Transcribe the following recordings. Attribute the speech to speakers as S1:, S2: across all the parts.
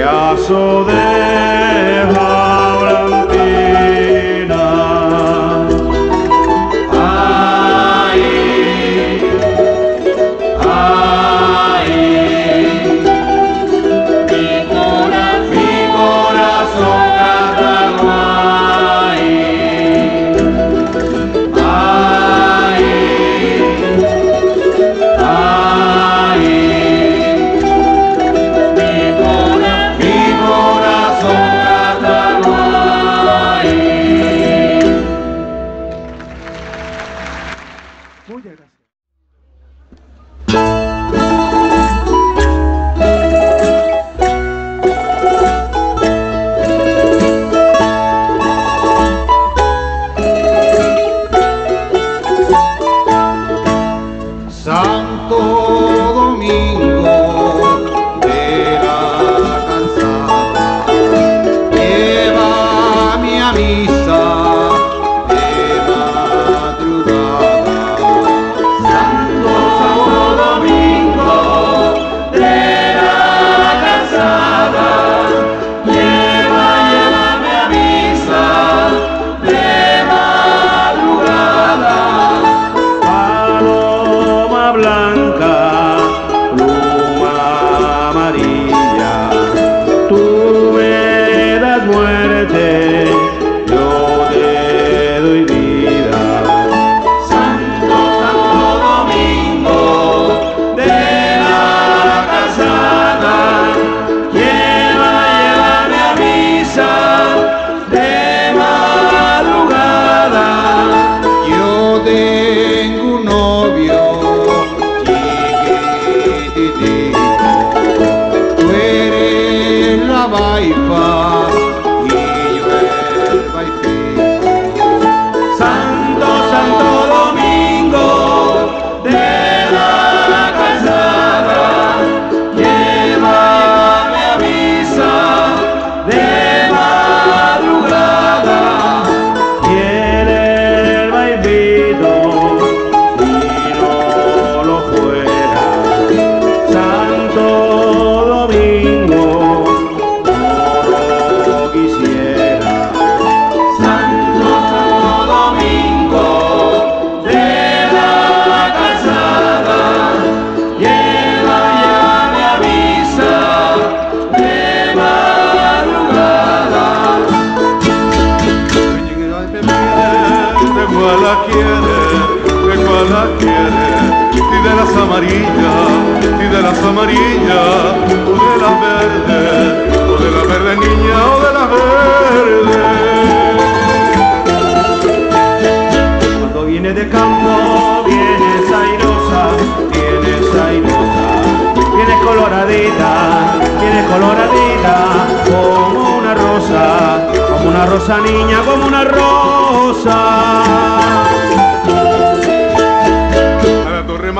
S1: pedazo de
S2: amarillas, o de las verdes, o de las verdes niña, o de las verdes.
S1: Cuando viene de campo, vienes airosa, vienes airosa, vienes coloradita, vienes coloradita, como una rosa, como una rosa niña, como una rosa.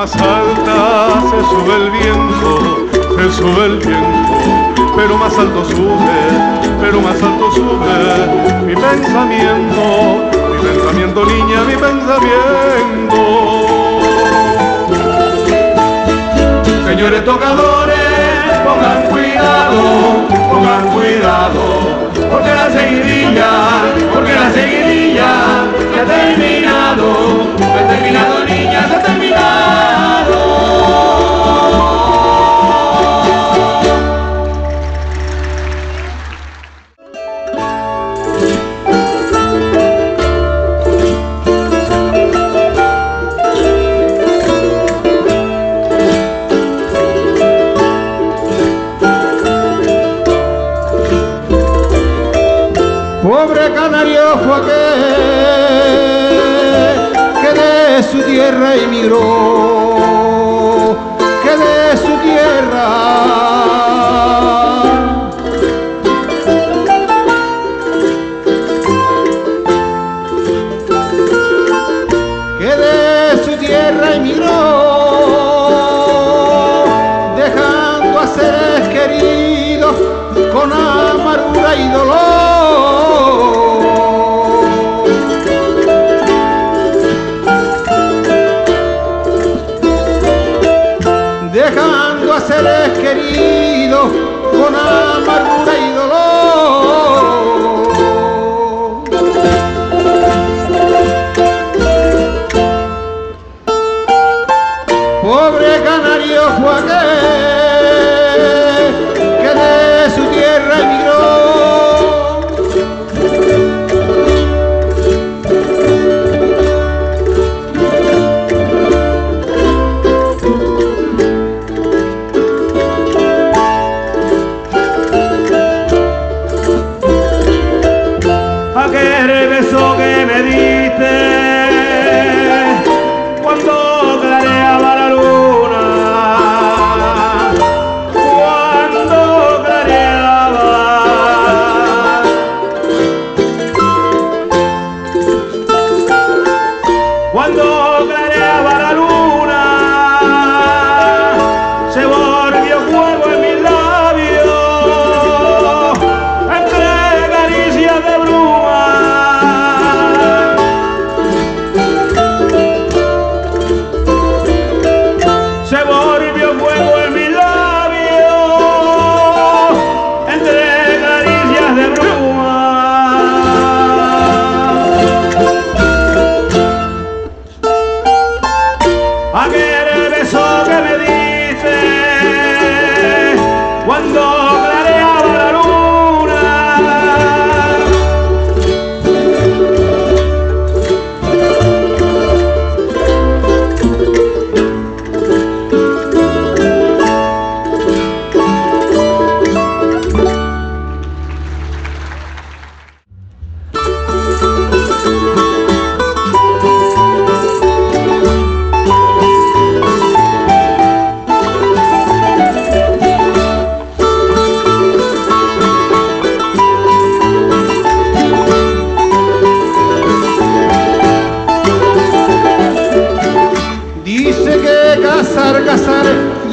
S2: Más alta se sube el viento, se sube el viento, pero más alto sube, pero más alto sube mi pensamiento, mi pensamiento niña, mi pensamiento.
S1: Señores tocadores, pongan cuidado, pongan cuidado, porque la seguidilla, porque la seguidilla ya ha
S3: canario fue aquel que de su tierra emigró, que de su tierra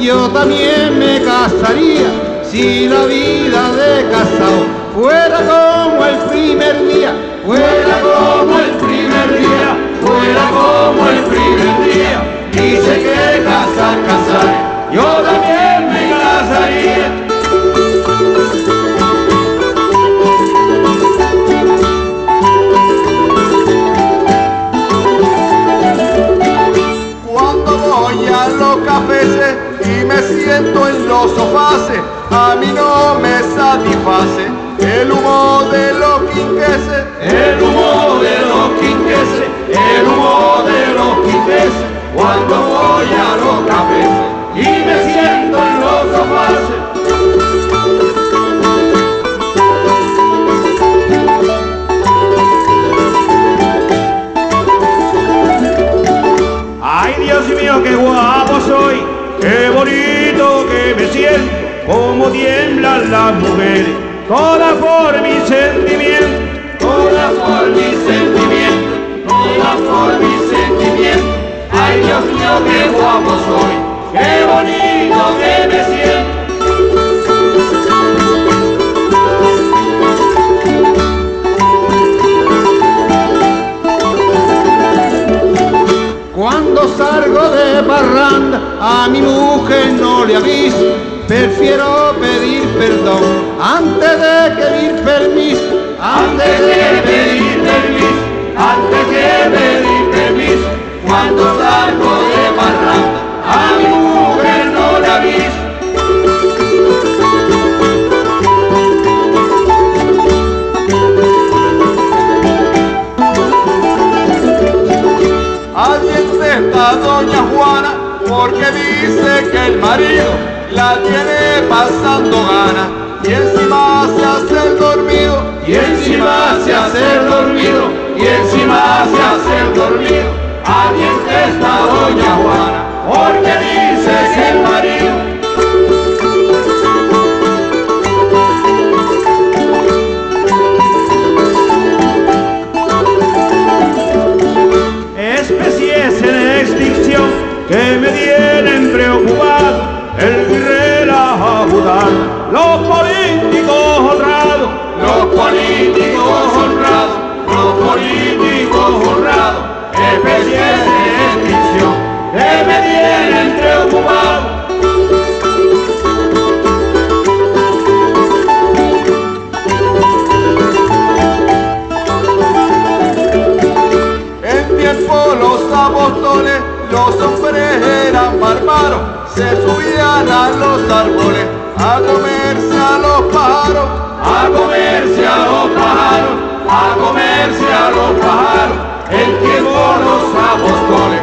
S3: yo también me casaría si la vida de casado fuera como el primer día,
S1: fuera como el primer día, fuera como el primer día. Dice que casar, casar,
S4: voy a los cafés y me siento en los sofás. A mí no me satisface el humo de los quinqueses,
S1: el humo de los quinqueses, el humo de los quinqueses. Cuando voy a los cafés y me siento en los sofás. mío, qué guapo soy, qué bonito que me siento, como tiemblan las mujeres, todas por mi sentimiento, todas por mi sentimiento, todas por mi sentimiento, ay Dios mío, qué guapo soy, qué bonito que me siento.
S3: Salgo de parranda a mi mujer no le aviso, prefiero pedir perdón antes de pedir permiso, antes
S1: de pedir permiso, antes de pedir permiso. Cuando salgo de parranda a mi mujer
S4: Está doña Juana porque dice que el marido la tiene pasando gana y encima se hace el dormido
S1: y encima se hace el dormido y encima se hace el dormido. Alguien está doña Juana porque dice tienen preocupado.
S4: En tiempo los apóstoles, los hombres eran bárbaros, se subían a los árboles a comerse a los pájaros,
S1: a comerse a los pájaros, a comerse a los pájaros. En tiempo los apóstoles,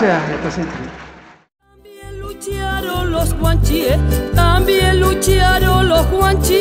S1: gracias. También lucharon los guanchíes, también lucharon los guanchíes,